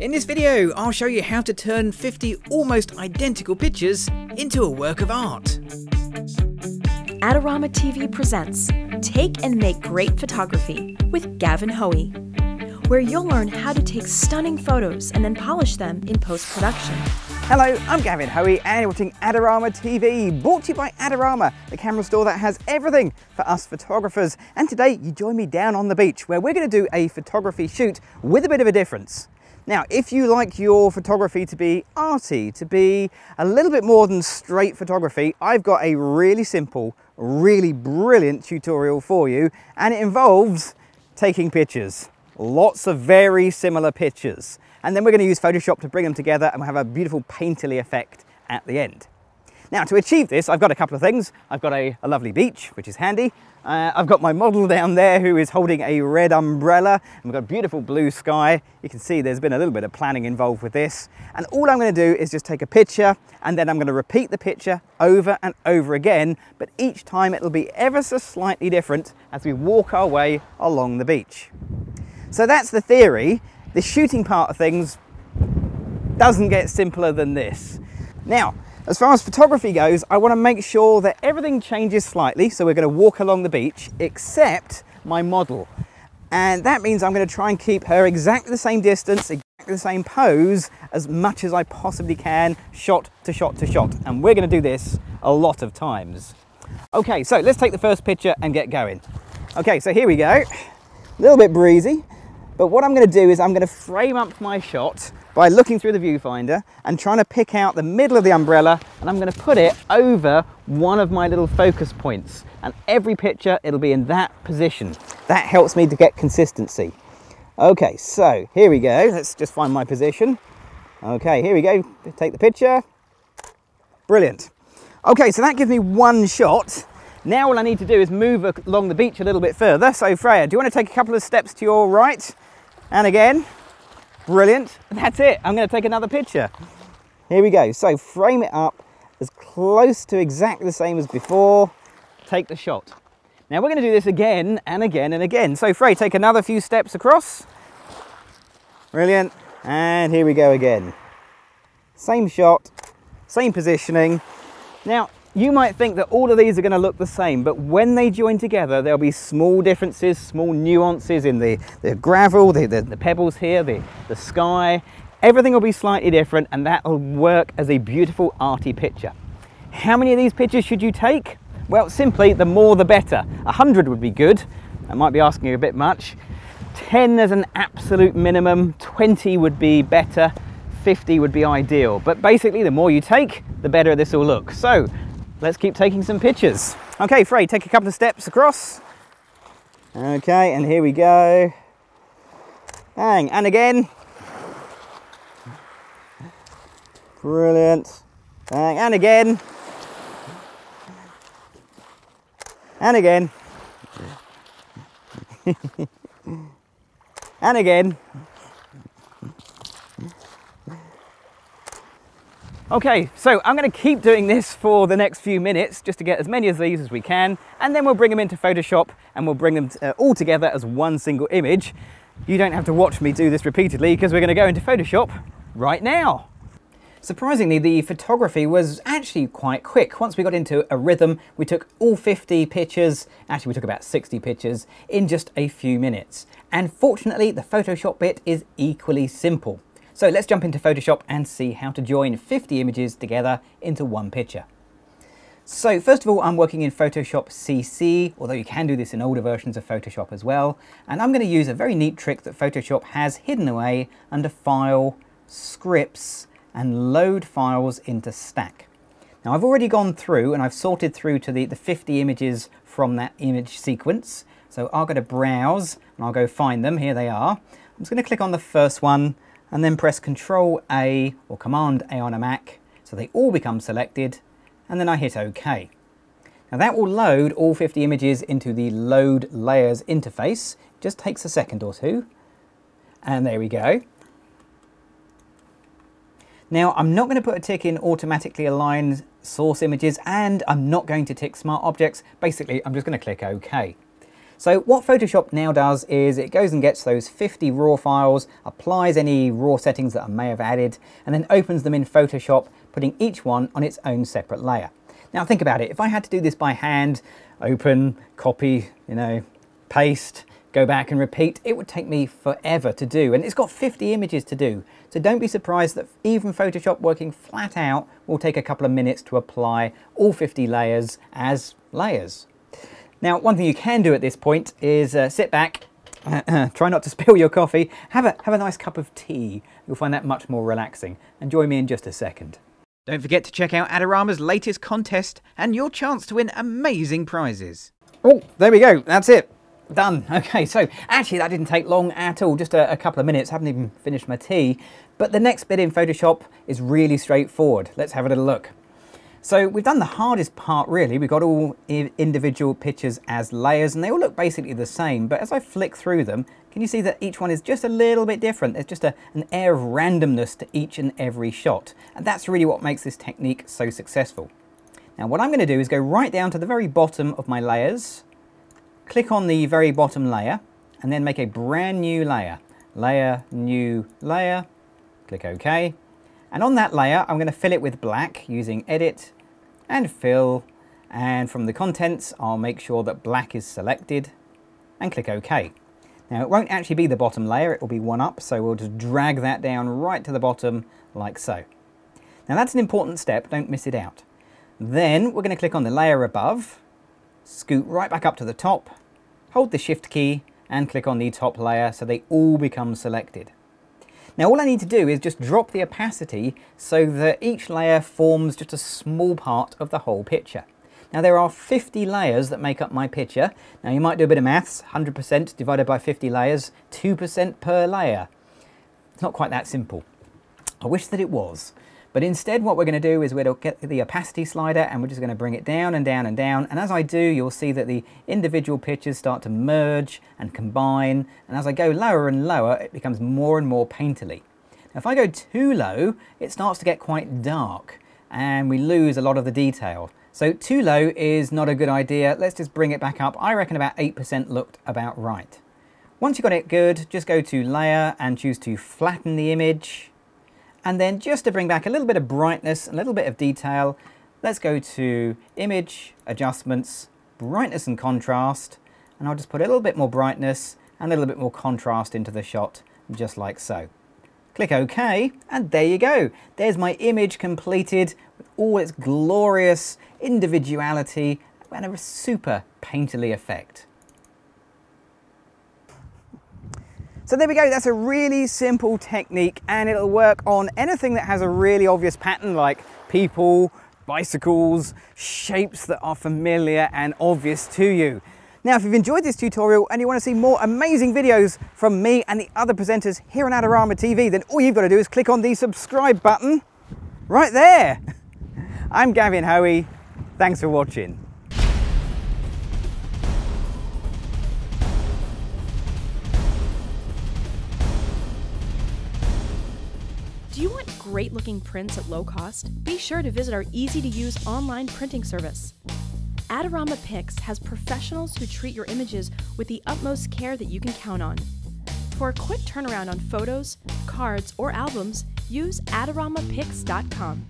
In this video, I'll show you how to turn 50 almost identical pictures into a work of art. Adorama TV presents Take and Make Great Photography with Gavin Hoey, where you'll learn how to take stunning photos and then polish them in post production. Hello, I'm Gavin Hoey and you're watching Adorama TV, brought to you by Adorama, the camera store that has everything for us photographers. And today you join me down on the beach where we're going to do a photography shoot with a bit of a difference. Now, if you like your photography to be arty, to be a little bit more than straight photography, I've got a really simple, really brilliant tutorial for you, and it involves taking pictures. Lots of very similar pictures. And then we're going to use Photoshop to bring them together and we'll have a beautiful painterly effect at the end. Now to achieve this, I've got a couple of things. I've got a, a lovely beach, which is handy. Uh, I've got my model down there who is holding a red umbrella. And we've got a beautiful blue sky. You can see there's been a little bit of planning involved with this. And all I'm gonna do is just take a picture and then I'm gonna repeat the picture over and over again. But each time it'll be ever so slightly different as we walk our way along the beach. So that's the theory. The shooting part of things doesn't get simpler than this. Now, as far as photography goes, I want to make sure that everything changes slightly. So we're going to walk along the beach, except my model. And that means I'm going to try and keep her exactly the same distance, exactly the same pose as much as I possibly can, shot to shot to shot. And we're going to do this a lot of times. Okay, so let's take the first picture and get going. Okay, so here we go. A little bit breezy, but what I'm going to do is I'm going to frame up my shot by looking through the viewfinder and trying to pick out the middle of the umbrella and I'm going to put it over one of my little focus points and every picture it'll be in that position. That helps me to get consistency. Okay, so here we go. Let's just find my position. Okay, here we go. Take the picture. Brilliant. Okay, so that gives me one shot. Now all I need to do is move along the beach a little bit further. So Freya, do you want to take a couple of steps to your right? And again, Brilliant. That's it. I'm going to take another picture. Here we go. So frame it up as close to exactly the same as before. Take the shot. Now we're going to do this again and again and again. So Frey, take another few steps across. Brilliant. And here we go again. Same shot, same positioning. Now, you might think that all of these are going to look the same, but when they join together, there'll be small differences, small nuances in the, the gravel, the, the, the pebbles here, the, the sky. Everything will be slightly different and that will work as a beautiful arty picture. How many of these pictures should you take? Well, simply, the more the better. 100 would be good. I might be asking you a bit much. 10 as an absolute minimum, 20 would be better, 50 would be ideal. But basically, the more you take, the better this will look. So let's keep taking some pictures. Okay, Frey, take a couple of steps across. Okay, and here we go. Bang, and again. Brilliant. Bang, and again. And again. and again. Okay, so I'm going to keep doing this for the next few minutes just to get as many of these as we can and then we'll bring them into Photoshop and we'll bring them uh, all together as one single image. You don't have to watch me do this repeatedly because we're going to go into Photoshop right now. Surprisingly, the photography was actually quite quick. Once we got into a rhythm, we took all 50 pictures, actually we took about 60 pictures, in just a few minutes. And fortunately, the Photoshop bit is equally simple. So let's jump into Photoshop and see how to join 50 images together into one picture. So first of all, I'm working in Photoshop CC, although you can do this in older versions of Photoshop as well. And I'm going to use a very neat trick that Photoshop has hidden away under File, Scripts, and Load Files into Stack. Now I've already gone through and I've sorted through to the, the 50 images from that image sequence. So I'll go to Browse and I'll go find them. Here they are. I'm just going to click on the first one and then press Control A or Command A on a Mac so they all become selected and then I hit OK. Now that will load all 50 images into the Load Layers interface. It just takes a second or two. And there we go. Now I'm not going to put a tick in automatically align source images and I'm not going to tick smart objects. Basically I'm just going to click OK. So what Photoshop now does is it goes and gets those 50 raw files, applies any raw settings that I may have added, and then opens them in Photoshop, putting each one on its own separate layer. Now think about it, if I had to do this by hand, open, copy, you know, paste, go back and repeat, it would take me forever to do. And it's got 50 images to do. So don't be surprised that even Photoshop working flat out will take a couple of minutes to apply all 50 layers as layers. Now, one thing you can do at this point is uh, sit back, try not to spill your coffee, have a, have a nice cup of tea. You'll find that much more relaxing. And join me in just a second. Don't forget to check out Adorama's latest contest and your chance to win amazing prizes. Oh, there we go. That's it. Done. Okay, so actually that didn't take long at all, just a, a, couple of minutes. I haven't even finished my tea. But the next bit in Photoshop is really straightforward. Let's have a little look. So we've done the hardest part really. We've got all individual pictures as layers and they all look basically the same. But as I flick through them, can you see that each one is just a little bit different? There's just a, an air of randomness to each and every shot. And that's really what makes this technique so successful. Now what I'm going to do is go right down to the very bottom of my layers Click on the very bottom layer and then make a brand new layer. Layer, new layer, click OK. And on that layer, I'm going to fill it with black using Edit and Fill. And from the contents, I'll make sure that black is selected and click OK. Now it won't actually be the bottom layer, it will be one up, so we'll just drag that down right to the bottom like so. Now that's an important step, don't miss it out. Then we're going to click on the layer above, scoot right back up to the top, hold the shift key and click on the top layer so they all become selected. Now all I need to do is just drop the opacity so that each layer forms just a small part of the whole picture. Now there are 50 layers that make up my picture. Now you might do a bit of maths, 100% divided by 50 layers, 2% per layer. It's not quite that simple. I wish that it was. But instead what we're going to do is we'll get the opacity slider and we're just going to bring it down and down and down. And as I do, you'll see that the individual pictures start to merge and combine. And as I go lower and lower, it becomes more and more painterly. Now, if I go too low, it starts to get quite dark and we lose a lot of the detail. So too low is not a good idea. Let's just bring it back up. I reckon about 8% looked about right. Once you've got it good, just go to layer and choose to flatten the image and then just to bring back a little bit of brightness, a little bit of detail, let's go to Image, Adjustments, Brightness and Contrast, and I'll just put a little bit more brightness and a little bit more contrast into the shot, just like so. Click OK, and there you go. There's my image completed with all its glorious individuality and a super painterly effect. So there we go, that's a really simple technique and it'll work on anything that has a really obvious pattern like people, bicycles, shapes that are familiar and obvious to you. Now, if you've enjoyed this tutorial and you want to see more amazing videos from me and the other presenters here on Adorama TV, then all you've got to do is click on the subscribe button right there. I'm Gavin Hoey. Thanks for watching. Great looking prints at low cost? Be sure to visit our easy to use online printing service. Adorama Pix has professionals who treat your images with the utmost care that you can count on. For a quick turnaround on photos, cards, or albums, use AdoramaPix.com.